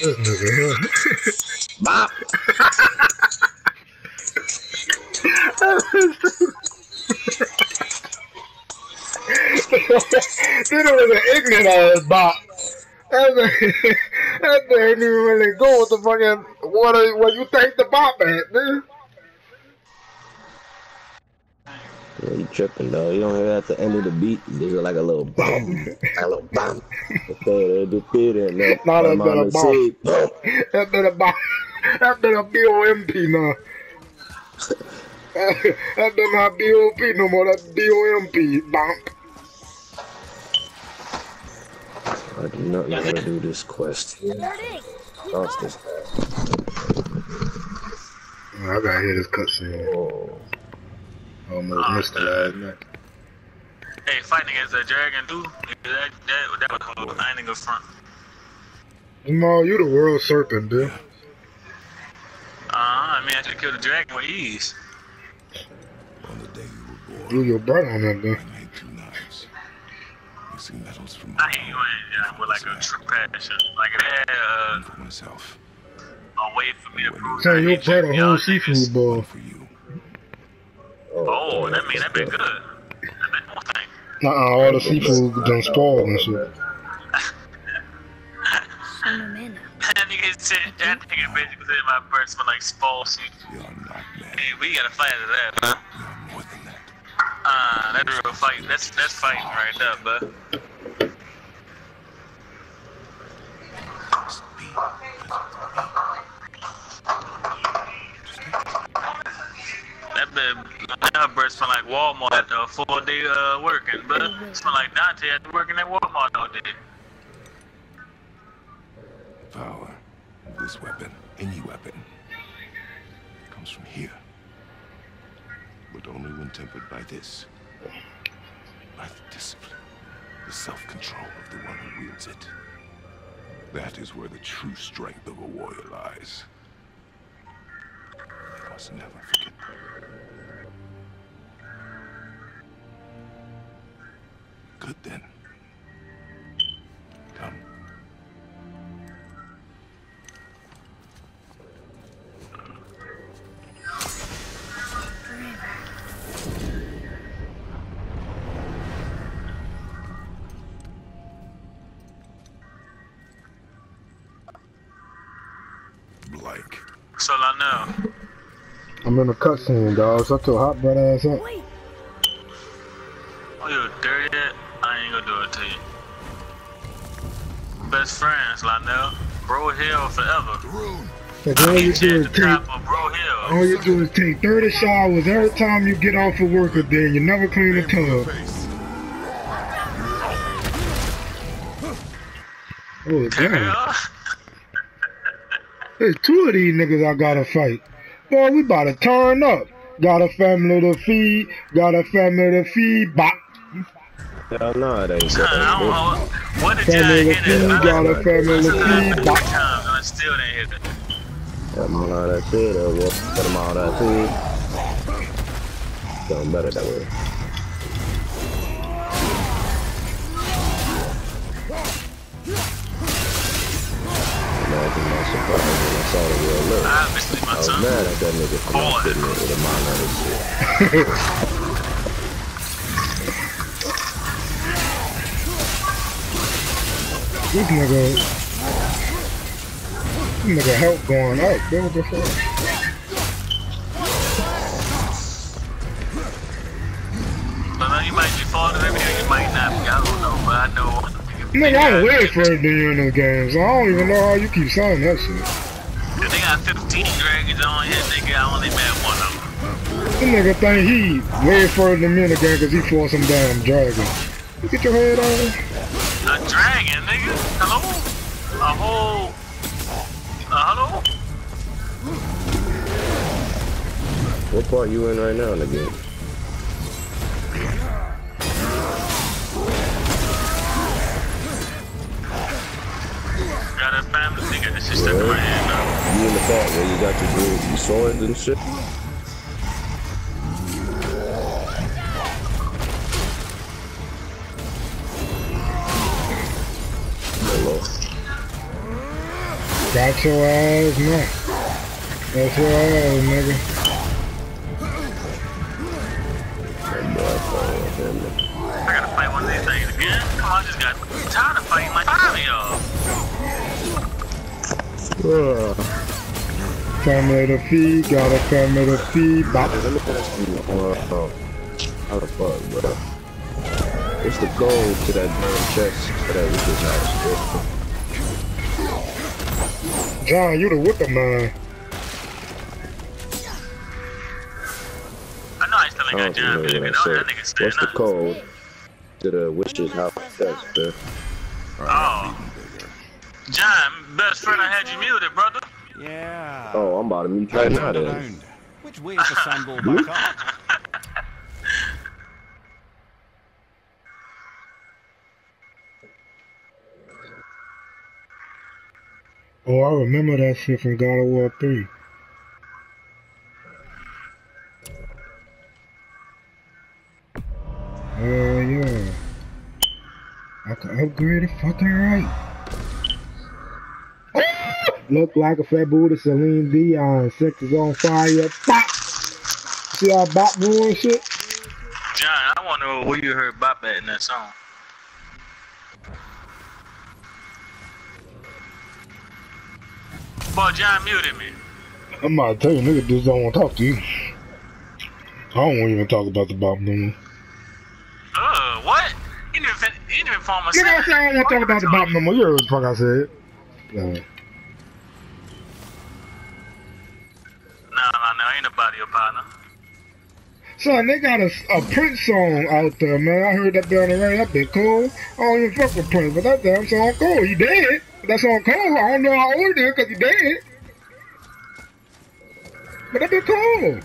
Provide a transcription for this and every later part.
Bop. it was an ignorant ass bop. That man didn't really go with the fucking what, what you think the bop at, dude. Yeah, you tripping though. You don't hear at the end of the beat. There's like a little boom, a little bump. Okay, they did it. and Not a then of Mama. That been a bop. That been a BOMP now. that been not BOP no more. That BOMP. Bump. I do not know how to do this quest. Lost this. I gotta hear this cutscene. Oh. Almost missed the last night. Hey, fighting against that dragon, dude. That that that was cool. I ain't even front. No, you the world serpent, dude. Uh, I mean, I could kill the dragon with ease. On the day you were born, You your brother on that, dude. I made two knives. Mixing metals from I hate you with, with like a true passion. Like it had uh, for myself, a way for me to prove Say that you I hate brought a you, whole y'all seafood niggas. bowl. one for you. Oh, that mean that's that been good. good. That been one thing. Uh-uh, all the seafood done spoiled and shit. Phenomenal. That nigga said that nigga basically said my breath smell like spoiled seafood. You're not man. Hey, we gotta fight after that, huh? You're more than that. Uh, that's real fight. That's that's fighting right there, bud. Just be That bit, that breath smell like Walmart after a full day uh working, but smell like Dante after working at Walmart all day. the power of this weapon, any weapon, comes from here. But only when tempered by this. By the discipline, the self-control of the one who wields it. That is where the true strength of a warrior lies. You must never forget Good then. Come. Blank. So I know. I'm in a cutscene, dog. Shut your hot butt ass up. Wait, Oh, you dirty it? I gonna do it to you. Best friends, Lionel. Bro Hill forever. Like, all you do is take, all you do is take 30 showers every time you get off of work a day. You never clean the tub. Oh, damn. There's two of these niggas I gotta fight. Boy, we about to turn up. Got a family to feed. Got a family to feed. Bop. Hell no, it ain't so. I don't know. What did Family y'all to hit it? feed. Got a family to feed. Three Bop. times and I still didn't hit it. Put them all out that shit, or we'll put them all that too. Something better that way. Imagine my surprise when I saw the real look. Obviously, I was mad at that nigga for not putting it with a minor and shit. This nigga. This nigga help going up. Dude, what the fuck? But now you might be falling every day, you might not be. I don't know, but I know. Nigga, I'm way further than you in the game, I don't even know how you keep saying that shit. If they got 15 dragons on here, nigga, I only met one of them. This nigga think he way further than me in the game because he fought some damn dragon. You get your head on. Part you in right now in the game? Got a family, nigga. This is stuck in my head, now. You in the part where you got your good, you saw swords and shit? Hello. Got your ass man. That's your ass, nigga. Y'all. Ugh. Family to feed, got a family to feed. Bop. Let me ask you, uh, how the fuck, bro? What's the goal to that damn chest for that witch's house, bro? John, you the wicker man. I know I still ain't I got don't John know Billy, but that said. nigga staying What's the code to the witch's house chest, bro? Oh. John, best friend, I had you muted, brother. Yeah. Oh, I'm about to mute you right now, Turned then. Which way is the sandball back up? Oh, I remember that shit from God of War 3. Oh, yeah. I can upgrade it fucking right. Look like a fat booty Celine Dion. Sex is on fire. Bop! See how Bop doing shit? John, I want to know where you heard Bop at in that song. Boy, John muted me. I'm about to tell you, nigga just don't want to talk to you. I don't want to even talk about the Bop no more. Uh, what? He didn't even, he didn't even form a You know what I'm saying? I don't want to talk about the Bop no more. You heard what the fuck I said. Uh, partner. Son, they got a, a Prince song out there, man. I heard that down the radio. That been cool. I don't even fuck with Prince, but that damn song cool. He dead. That song cool. I don't know how old it is because he dead. But that been cool.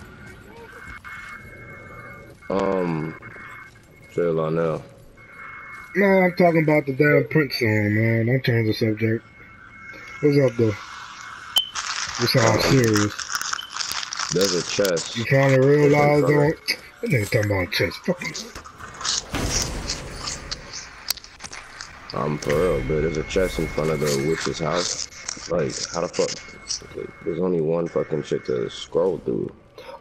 Um, Jay Lionel. No, I'm talking about the damn Prince song, man. Don't change the subject. What's up, though? You sound serious. There's a chest. You trying to realize, though? That nigga talking about chest. Fuck. I'm um, for real, but there's a chest in front of the witch's house. Like, how the fuck? There's only one fucking shit to scroll through.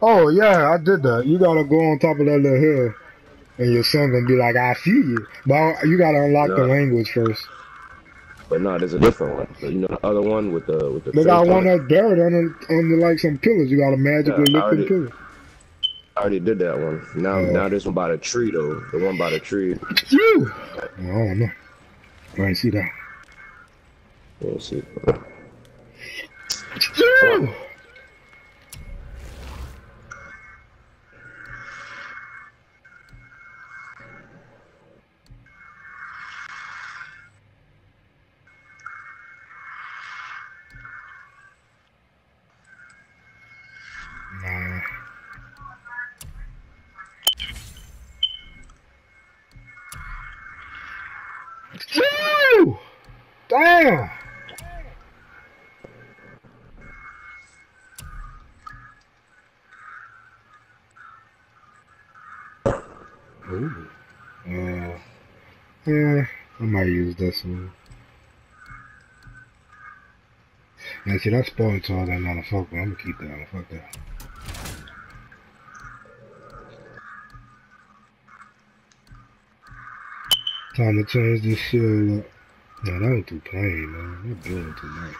Oh, yeah, I did that. You gotta go on top of that little hill, and your son gonna be like, I see you. But you gotta unlock the language first. But no, there's a different one. So, you know the other one with the with the. They got one that's buried under, under like some pillars. You got a magical Yeah, I lift the already- pillar. I already did that one. Now, Yeah. now this one by the tree though. The one by the tree. I don't know. I ain't see that. Let's see. Phew! Phew! Damn! Ooh. Uh, yeah, I might use this one. Now, see, that's spoiled all that motherfucker. I'm gonna keep that one. Fuck that. Time to change this shit up. No, that was too plain, man. That building too nice.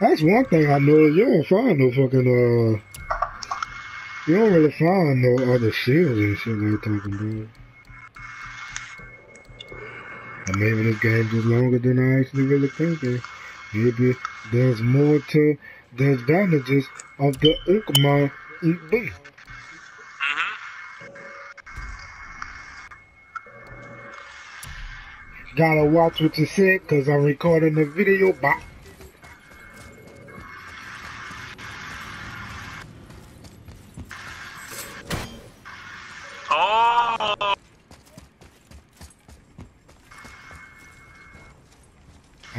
That's one thing I know is you don't find no fucking uh you don't really find no other shields and shit like talking about. Or maybe this game just longer than I actually really think. Or maybe there's more to the advantages of the Ukma EB. Mm-hmm. Gotta watch what you said cause I'm recording the video. Bye.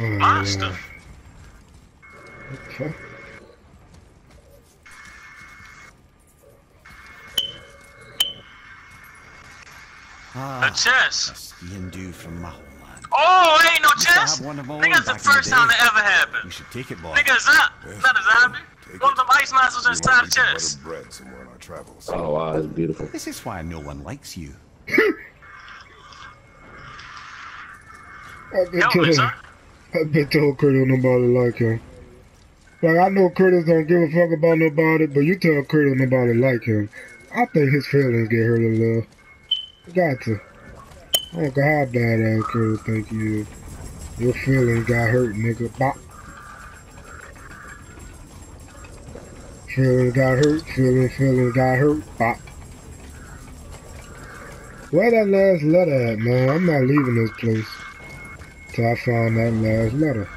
Oh, monster. Okay. A Ah, chest. that's the Hindu from my homeland. Oh, ain't no Used to chest. have one of our Nigga, own that's the back in the first time day. that ever happened. You should take it, boy. Nigga, it's not. It's not a zombie. One of it. them ice monsters inside the need some chest. buttered bread somewhere on our travels. Oh wow, it's beautiful. This is why no one likes you. I've been Help me, told, son. I've been told Curtis nobody like him. Like I know Curtis don't give a fuck about nobody, but you tell Curtis nobody like him. I think his feelings get hurt a little. Got to. I care how badass Curtis think you is. Your feelings got hurt, nigga. Bop. Feelings got hurt, feelings, feelings got hurt, bop. Where that last letter at, man? I'm not leaving this place till I find that last letter.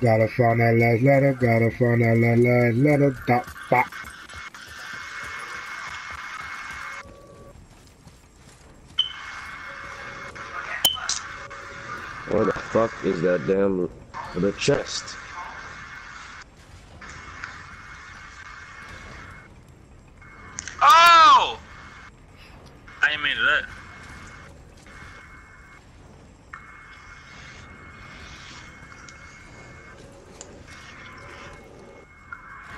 Gotta find that last letter, gotta find that last, last letter, dot, bop. Where the fuck is that damn the chest? Oh! I didn't mean that.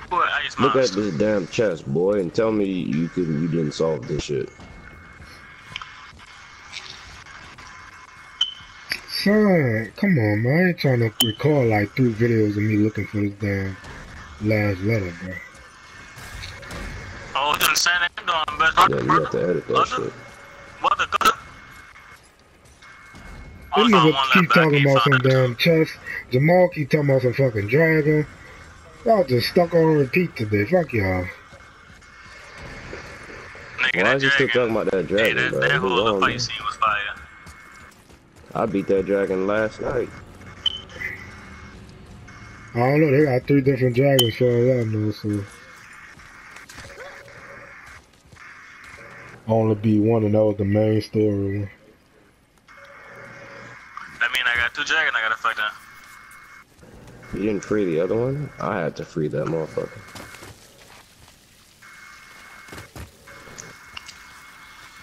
Boy, ice Look at this damn chest, boy, and tell me you could you didn't solve this shit. Son, come on, man. I ain't trying to recall like three videos of me looking for this damn last letter, bro. Oh, you understand that? Doing best. Yeah, you have to edit that Mother- shit. What the good? Them oh, niggas keep talking about some damn chest. Jamal keep talking about some fucking dragon. Y'all just stuck on repeat today. Fuck y'all. Nigga, Why that is he still talking about that Hey, dragon, that, bro? that Who whole wrong, fight scene was fire. I beat that dragon last night. I don't know. They got three different dragons for all I know, so. Only be one, and that was the main story one. That mean I got two dragons I gotta fight now. You didn't free the other one? I had to free that motherfucker.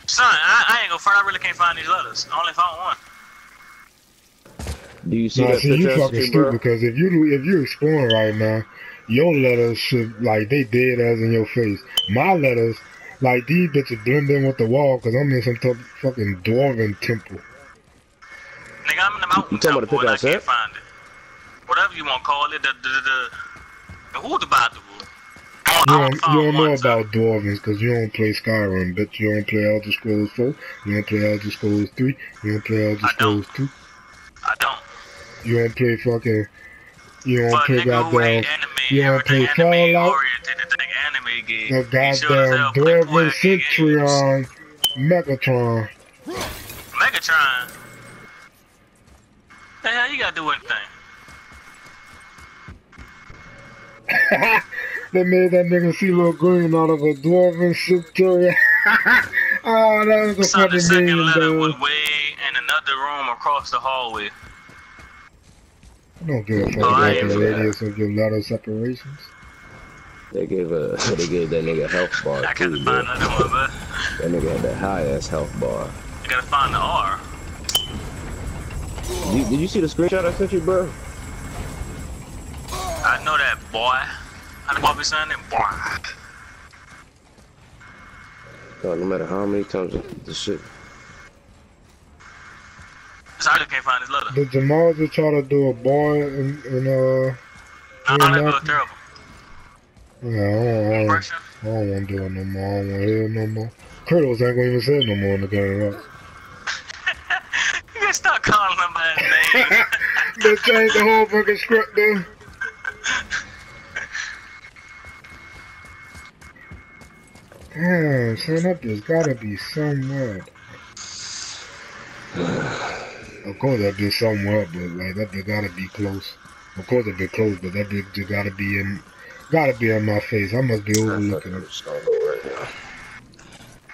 Son, I, I ain't gonna front. I really can't find these letters. I only found one. Do you see Nah, that see, you picture fucking stupid bro? because if you do if you're exploring right now, your letters should like they dead as in your face. My letters, like these bitches blend in with the wall because I'm in some type fucking dwarven temple. Nigga, I'm in the mountain You talking about the temple and I picture I can't find it. Whatever you want to call it, the the the, the who the bad I You don't, you don't know about dwarvens because you don't play Skyrim, but You don't play Elder Scrolls 4, you don't play Elder Scrolls 3, you don't play Elder. Scrolls 2, I don't. you don't play fucking, you don't But play goddamn, you don't play Fallout? the thing anime gig. the He sure as goddamn Dwarven boy gig games. Centurion Megatron. Megatron. The hell you gotta do anything? They made that nigga see little green out of a Dwarven Centurion. oh, that was a Son, the fucking second meme, letter dog. was way in another room across the hallway. I don't give a fuck Oh, about the for that. radius of your letter separations. They gave a they gave that nigga health bar I too, gotta bro. find another one, but That nigga had that high ass health bar. I gotta find the R. You, did you see the screenshot I sent you, bro? I know that boy. How the boy be saying that boy? God, no matter how many times the shit. So I just can't find his letter. Did Jamal just try to do a boy and, in uh? Nah, Yeah, that was terrible. Yeah, I don't, I don't, I don't want to do it no more. I don't want to hear it no more. Kratos ain't gonna even say it no more in the game, right? You gotta stop calling him by his name. they changed the whole fucking script, dude. Damn, son, there's gotta be somewhere. Of course, that be somewhere, but like that bitch gotta be close. Of course, that be close, but that bitch just gotta be in, gotta be in my face. I must be overlooking it. just don't know right.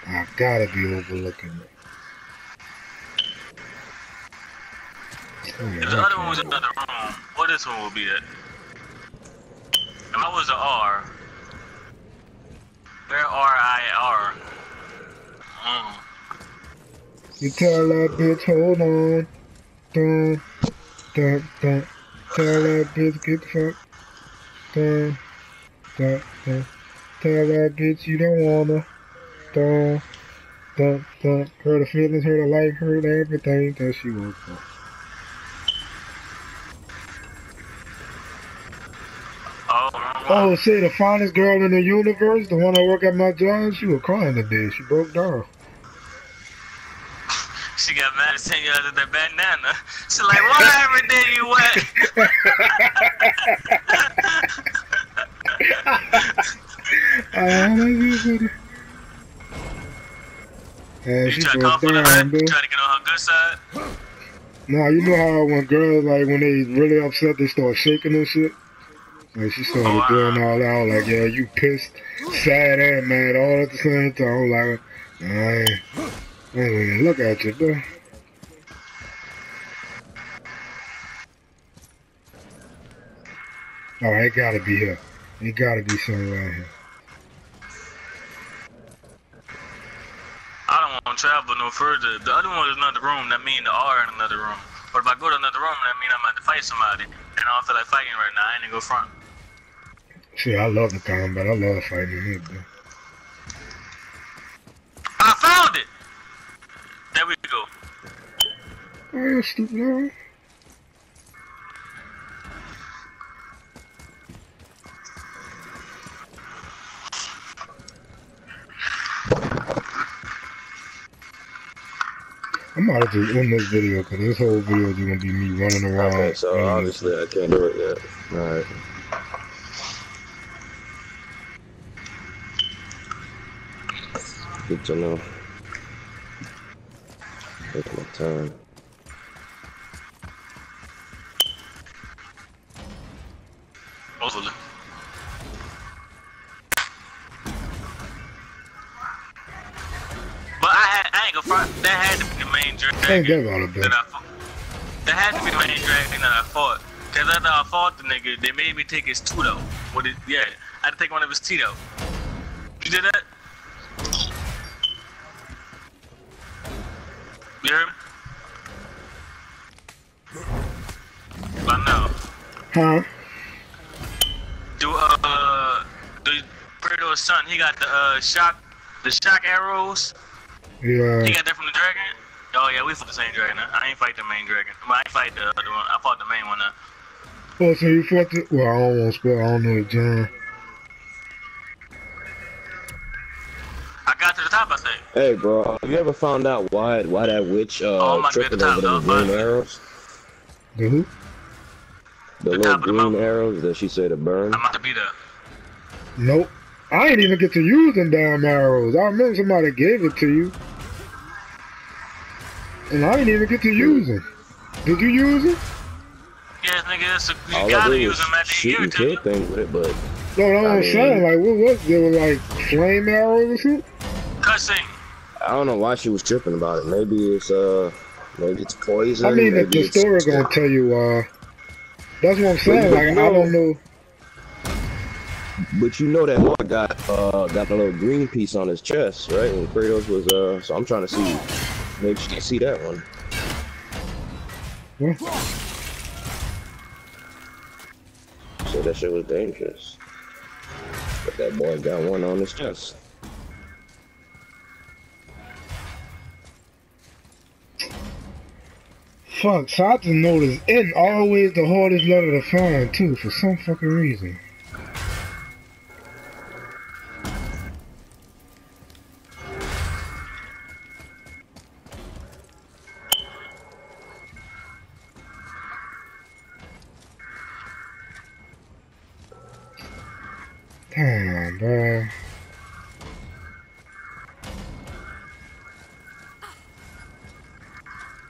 I gotta be overlooking it. Oh, If the other one was in the room, what this one would be at? If I was the R, where R I R? Mm. You tell that bitch, hold on. Dun, dun, dun. Tell that bitch, get the fuck. Dun, dun, dun. Tell that bitch you don't wanna. Dun, dun, dun. Her feelings, hurt her life, hurt everything that she wants Oh. Oh, say the finest girl in the universe, the one that work at my job, she was crying today. She broke down. She got mad at send you of that bandana. She like, why every day you wet? That's funny. Yeah, You she try to broke comfort her, down, bro. to get on her good side. Nah, you know how when girls like when they really upset, they start shaking and shit. Like she started doing all that. I was like, yeah, you pissed, sad and mad all at the same time. I was like, ain't, I look at you, bro. Oh, it gotta be here. It gotta be somewhere here. I don't want to travel no further. The other one is another room. That mean the R in another room. But if I go to another room, that mean I'm about to fight somebody. And I don't feel like fighting right now. I ain't gonna go front. Shit, I love the combat. I love fighting in it, bro. I found it. There we go. Oh, you stupid ass. I'm about to just end this video because this whole video is gonna be me running around. Okay, so and- obviously I can't do it yet. Alright. Good to know. Take my time. Hopefully. But I, had, I ain't gonna front. That had to be the main Ain't dragon that about it, bro? that I fought. That had to be the main dragon that I fought. Cause after I fought the nigga, they made me take his Tudo. What it? Yeah, I had to take one of his Tito. You did that? You heard me? I know. Huh? Do uh the Kratos' son? He got the uh shock, the shock arrows. Yeah. He got that from the dragon. Oh yeah, we fought the same dragon. I ain't fight the main dragon. I ain't fight the other one. I fought the main one. Uh. Oh, so you fought the. Well, I don't want to spell. I don't know the genre. Hey, bro, have you ever found out why why that witch Oh, uh I'm about to be at the tripping over top, them though, green but- arrows? The who? The, The little top of the green arrows that she said to burn? I'm about to be there. Nope. I ain't even get to use them damn arrows. I remember somebody gave it to you. And I didn't even get to use them. Did you use it? Yes, nigga. It's a, you All I gotta use was them after you shoot give and it to kill you. with it, but No, that's what I I'm mean- saying. Like, what was they were like flame arrows or something? Cussing. I don't know why she was tripping about it. Maybe it's uh, maybe it's poison. I mean, the, maybe the story gonna tell you. uh That's what I'm saying. But Like, you I don't know. But you know that Lord got uh got the little green piece on his chest, right? And Kratos was uh, so I'm trying to see, maybe she can see that one. So that shit was dangerous. But that boy got one on his chest. Fuck. So I just noticed N always the hardest letter to find too, for some fucking reason.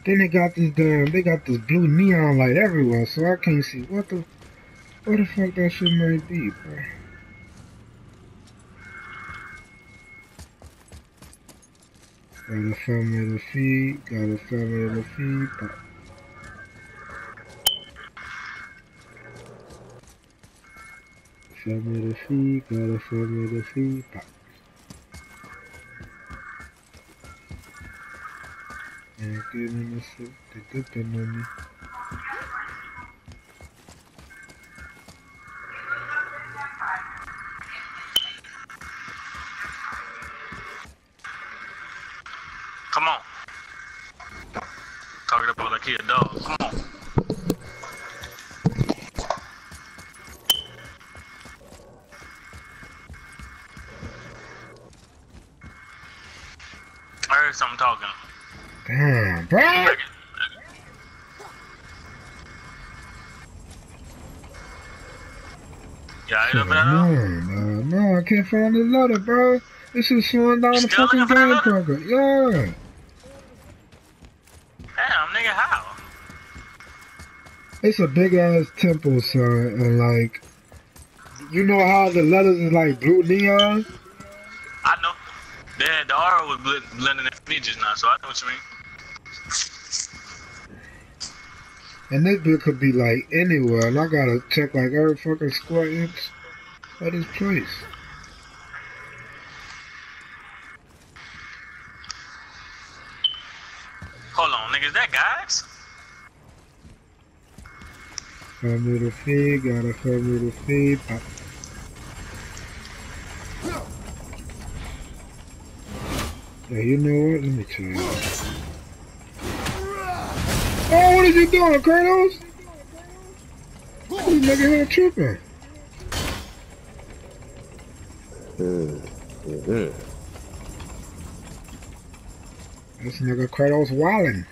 Then they got this damn, they got this blue neon light everywhere, so I can't see what the, what the fuck that shit might be, bro. Got a family to feed, got a family to feed, but family to feed, got a family to feed, but And give me the shit, Yeah, I up No, no, no, I can't find the letter, bro. This is slowing down the Still fucking game progress. Yeah. Damn, nigga, how? It's a big ass temple, son, and like, you know how the letters is like blue neon? I know. Yeah, the R was bl- blending in me just now, so I know what you mean. And this bit could be like anywhere, and I gotta check like every fucking square inch of this place. Hold on, nigga, is that guys? Family to feed, got a family to feed. Pop. Yeah, you know what? Let me tell you. Oh, what is you doing, Kratos? This nigga here tripping. This nigga Kratos wildin'.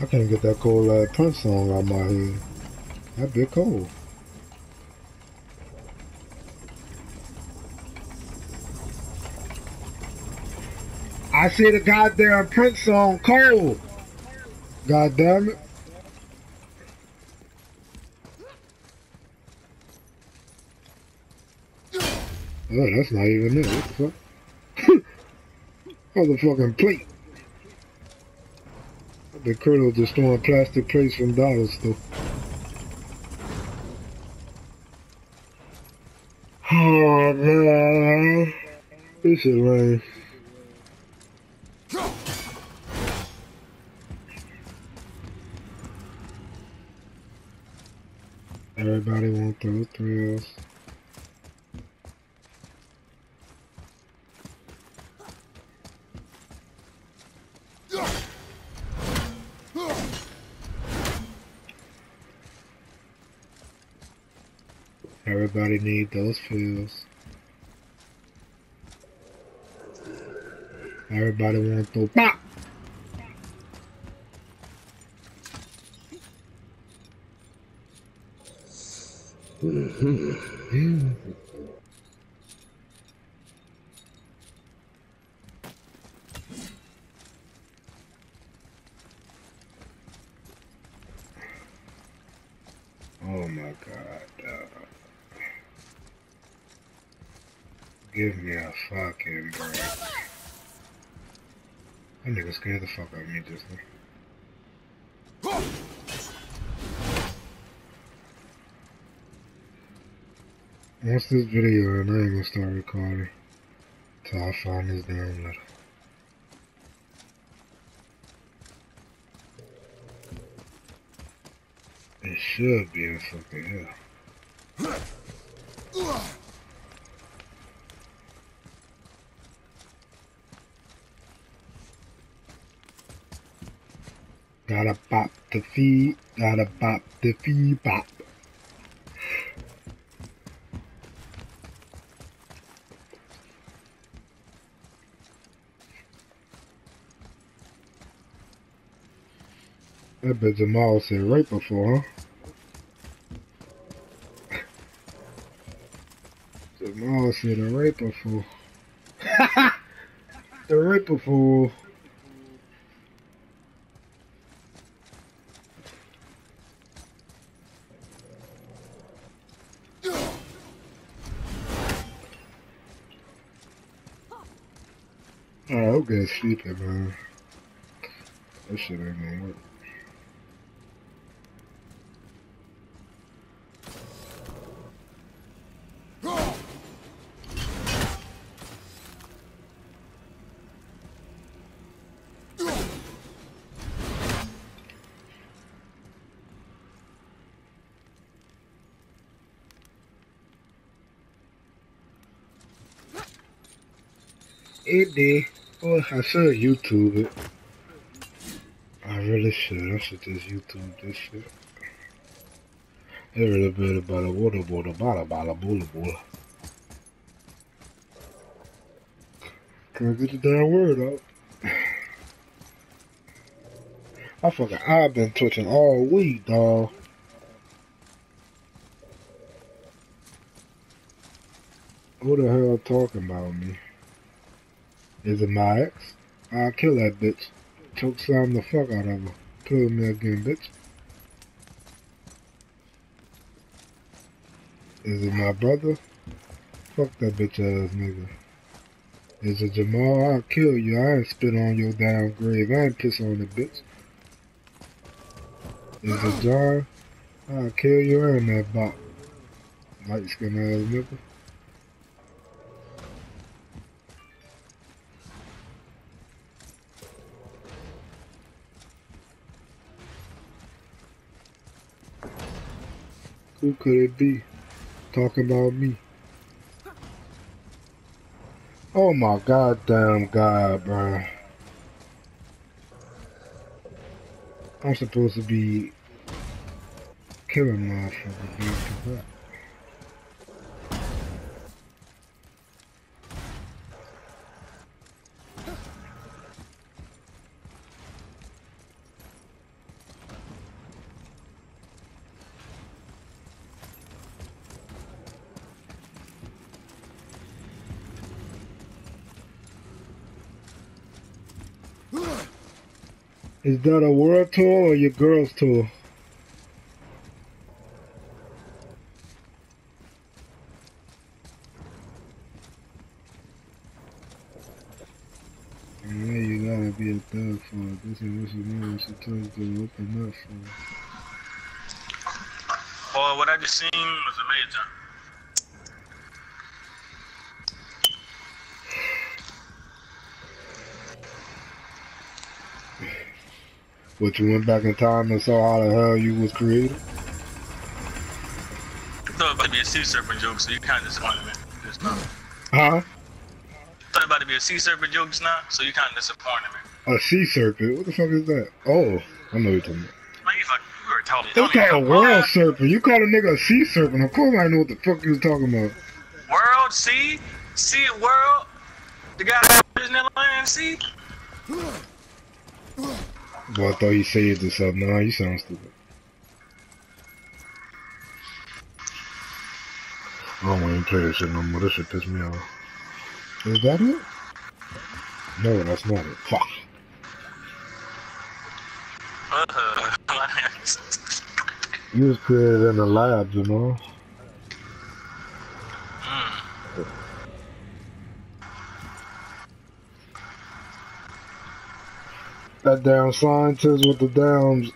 I can't get that cold uh, punch song out my head. That bit cold. I see the goddamn Prince song cold. God damn it. Oh, that's not even it. What the fuck? Motherfucking plate. The colonel just throwing plastic plates from dollar store. Oh man. This is lame. Everybody want those thrills. Everybody need those feels. Everybody want those pop. Oh my god. dog. Give me a fucking break. That nigga scared the fuck out of me just now. Once this video and I ain't gonna start recording till I find this damn letter. It should be in fucking. Gotta bop the feet, gotta bop the feet, bop. That bet Jamal said right before, huh? Said it right before. the right before. Oh, I'm getting sleepy, man. That shit ain't gonna work. It did. Oh, I should YouTube it. I really should. I should just YouTube this shit. It really bit about a water bottle, bada bada boola boola. Can't get the damn word out. I fucking I've been twitching all week, dog. Who the hell talking about me? Is it my ex? I'll kill that bitch. Choke slam the fuck out of her. Kill me again, bitch. Is it my brother? Fuck that bitch ass nigga. Is it Jamal? I'll kill you. I ain't spit on your damn grave. I ain't piss on the bitch. Is it John? I'll kill you and that bot. Light skin ass nigga. Who could it be? Talking about me. Oh my goddamn god, bro. I'm supposed to be killing motherfuckers Is that a world tour or your girls tour? Yeah, you gotta be a thug for it. This is what you know what you told to open up for. Boy, what I just seen was amazing. But you went back in time and saw how the hell you was created? I thought it about to be a sea serpent joke, so you kind of disappointed me just now. Huh? thought it about to be a sea serpent joke just now, so you kind of disappointed me. A sea serpent? What the fuck is that? Oh, I know you're talking about. You were. It's called a world serpent. You call a nigga a sea serpent. Of course I know what the fuck you was talking about. World, sea, sea world. The guy that Disneyland, sea. Boy, I thought he saved this up. Nah, you sound stupid. I don't want to play this shit no more. This shit piss me off. Is that it? No, that's not it. Fuck. Uh, You was created in the lab, you know? mm. That damn scientist with the damn,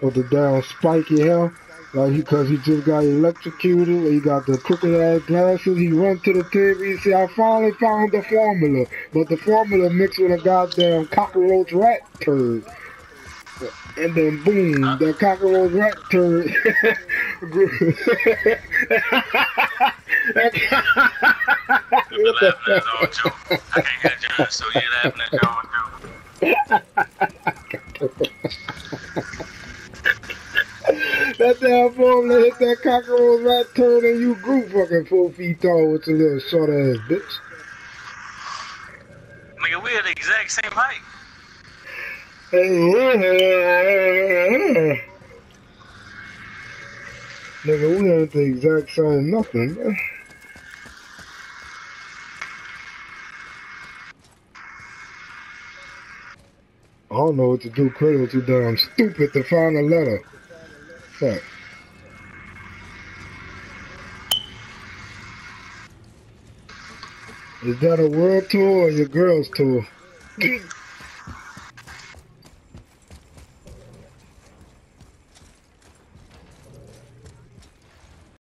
with the damn spiky hair. Like, cause he just got electrocuted, he got the crooked ass glasses, he run to the TV, he say, I finally found the formula. But the formula mixed with a goddamn cockroach rat turd. And then boom, the cockroach rat turd. You're laughing at his. I can't get a so you're laughing at your own joke. That damn formula hit that cockroach rat turd and you grew fucking four feet tall with your little short ass bitch. Nigga, we're the exact same height. Nigga, we ain't the exact same nothing, man. I don't know what to do. Cradle too damn stupid to find a letter. Fuck. Is that a world tour or your girl's tour?